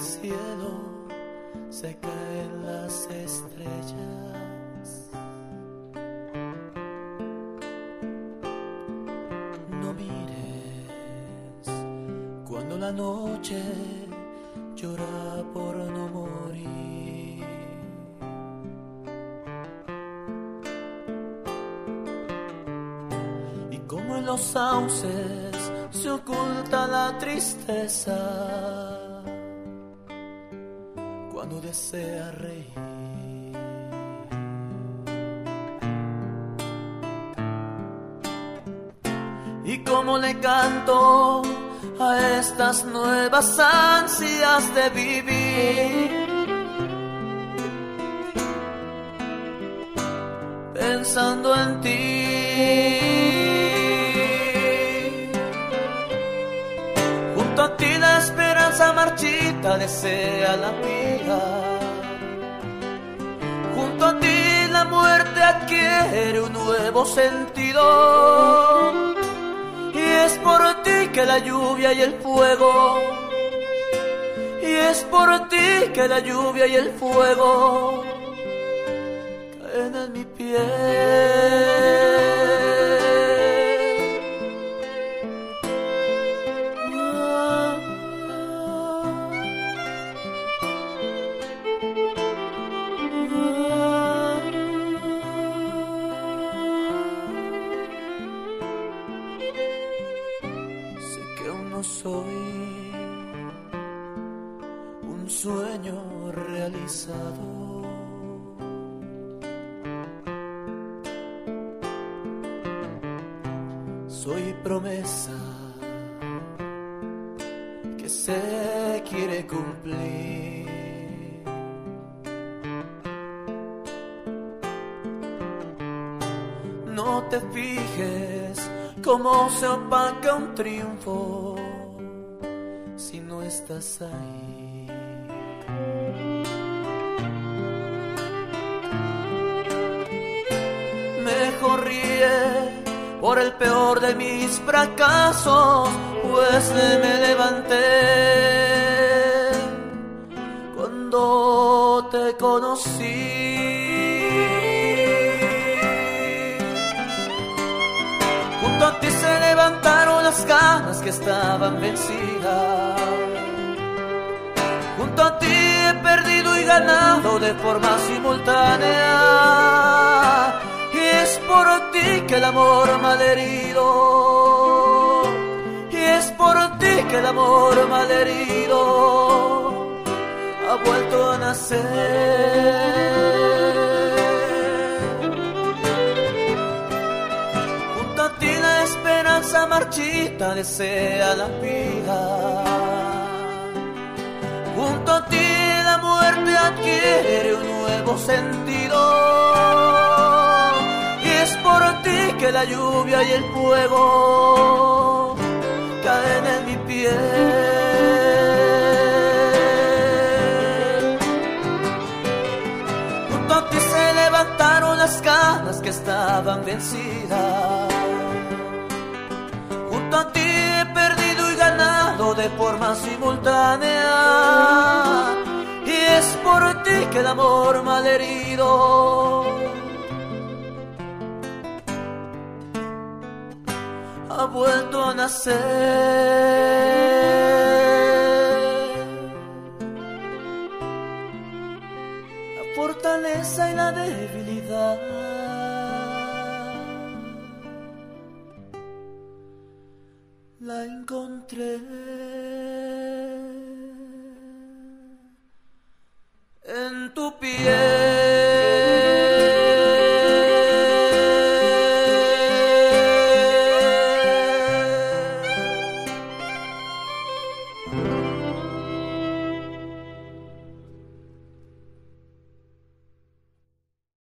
cielo se caen las estrellas. No mires cuando la noche llora por no morir. Y como en los sauces se oculta la tristeza cuando desea reír. Y como le canto a estas nuevas ansias de vivir. Pensando en ti. Marchita desea la vida. Junto a ti la muerte adquiere un nuevo sentido. Y es por ti que la lluvia y el fuego. Y es por ti que la lluvia y el fuego caen en mi piel. No soy un sueño realizado. Soy promesa que se quiere cumplir. No te fijes cómo se opaca un triunfo si no estás ahí. Mejor ríe por el peor de mis fracasos, pues me levanté cuando te conocí. Las ganas que estaban vencidas. Junto a ti he perdido y ganado de forma simultánea. Y es por ti que el amor me ha herido. Y es por ti que el amor me ha herido. Ha vuelto a nacer. Marchita desea la vida. Junto a ti la muerte adquiere un nuevo sentido. Y es por ti que la lluvia y el fuego caen en mi piel. Levantaron las ganas que estaban vencidas. De forma simultánea. Y es por ti que el amor mal herido ha vuelto a nacer. La fortaleza y la debilidad. La encontré en tu piel.